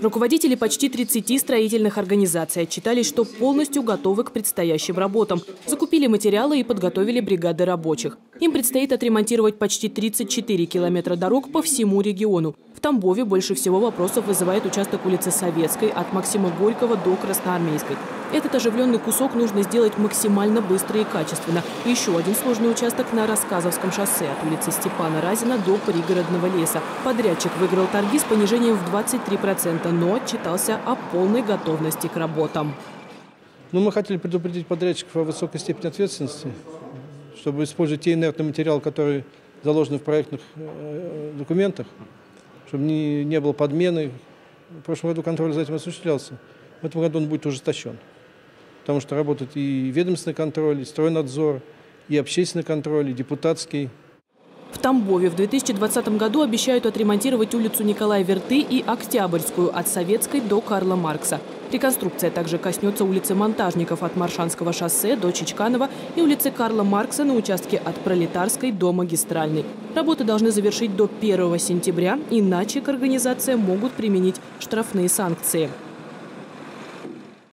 Руководители почти 30 строительных организаций отчитались, что полностью готовы к предстоящим работам. Закупили материалы и подготовили бригады рабочих. Им предстоит отремонтировать почти 34 километра дорог по всему региону. В Тамбове больше всего вопросов вызывает участок улицы Советской от Максима Горького до Красноармейской. Этот оживленный кусок нужно сделать максимально быстро и качественно. Еще один сложный участок на Рассказовском шоссе от улицы Степана Разина до пригородного леса. Подрядчик выиграл торги с понижением в 23%, но отчитался о полной готовности к работам. Ну, мы хотели предупредить подрядчиков о высокой степени ответственности, чтобы использовать те инертные материалы, которые заложены в проектных э, документах, чтобы не, не было подмены. В прошлом году контроль за этим осуществлялся. В этом году он будет ужесточен. Потому что работает и ведомственный контроль, и стройнадзор, и общественный контроль, и депутатский. В Тамбове в 2020 году обещают отремонтировать улицу Николая Верты и Октябрьскую от Советской до Карла Маркса. Реконструкция также коснется улицы Монтажников от Маршанского шоссе до Чичканова и улицы Карла Маркса на участке от Пролетарской до Магистральной. Работы должны завершить до 1 сентября, иначе к организациям могут применить штрафные санкции.